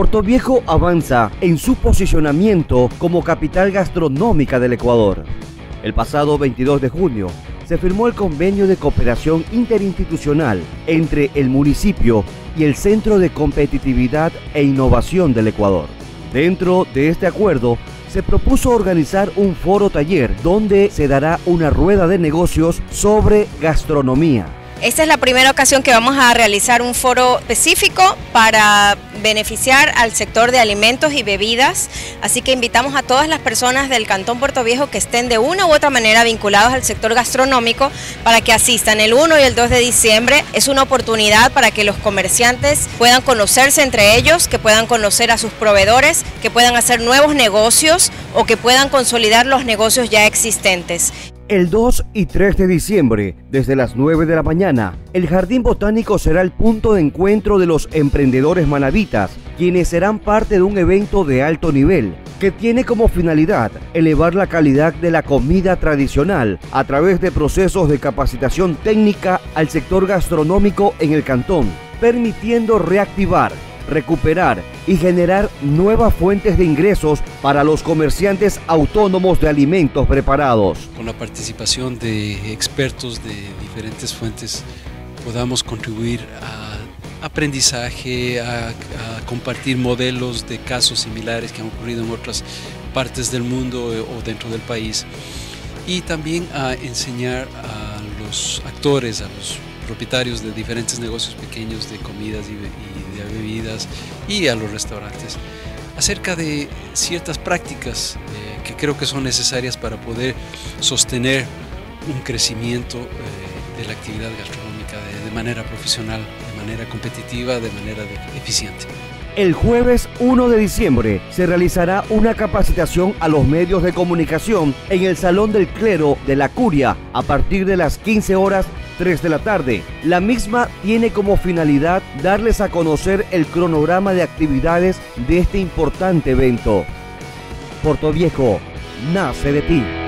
Puerto Viejo avanza en su posicionamiento como capital gastronómica del Ecuador. El pasado 22 de junio se firmó el convenio de cooperación interinstitucional entre el municipio y el Centro de Competitividad e Innovación del Ecuador. Dentro de este acuerdo se propuso organizar un foro taller donde se dará una rueda de negocios sobre gastronomía. Esta es la primera ocasión que vamos a realizar un foro específico para beneficiar al sector de alimentos y bebidas, así que invitamos a todas las personas del Cantón Puerto Viejo que estén de una u otra manera vinculados al sector gastronómico para que asistan el 1 y el 2 de diciembre. Es una oportunidad para que los comerciantes puedan conocerse entre ellos, que puedan conocer a sus proveedores, que puedan hacer nuevos negocios o que puedan consolidar los negocios ya existentes. El 2 y 3 de diciembre, desde las 9 de la mañana, el Jardín Botánico será el punto de encuentro de los emprendedores manavitas, quienes serán parte de un evento de alto nivel que tiene como finalidad elevar la calidad de la comida tradicional a través de procesos de capacitación técnica al sector gastronómico en el cantón, permitiendo reactivar recuperar y generar nuevas fuentes de ingresos para los comerciantes autónomos de alimentos preparados. Con la participación de expertos de diferentes fuentes podamos contribuir a aprendizaje, a, compartir modelos de casos similares que han ocurrido en otras partes del mundo eh, o dentro del país y también a enseñar a los actores, a los propietarios de diferentes negocios pequeños de comidas y, de bebidas y a los restaurantes acerca de ciertas prácticas eh, que creo que son necesarias para poder sostener un crecimiento eh, de la actividad gastronómica de, manera profesional, de manera competitiva, de manera eficiente. El jueves 1 de diciembre se realizará una capacitación a los medios de comunicación en el Salón del Clero de la Curia a partir de las 15 horas 3 de la tarde. La misma tiene como finalidad darles a conocer el cronograma de actividades de este importante evento. Puerto Viejo nace de ti.